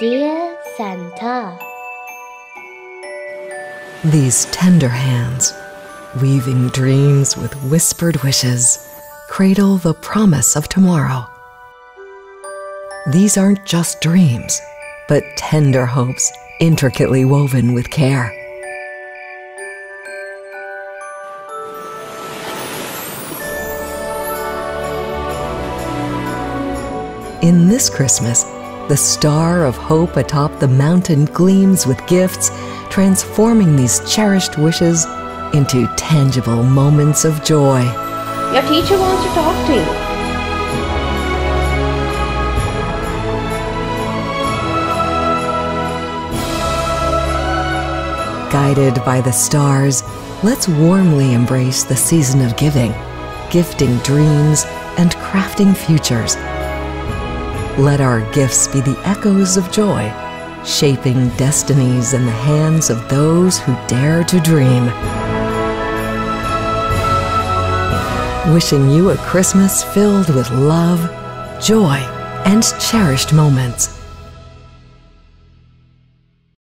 Dear Santa, These tender hands, weaving dreams with whispered wishes, cradle the promise of tomorrow. These aren't just dreams, but tender hopes intricately woven with care. In this Christmas, the star of hope atop the mountain gleams with gifts, transforming these cherished wishes into tangible moments of joy. Your teacher wants to talk to you. Guided by the stars, let's warmly embrace the season of giving, gifting dreams and crafting futures. Let our gifts be the echoes of joy, shaping destinies in the hands of those who dare to dream. Wishing you a Christmas filled with love, joy, and cherished moments.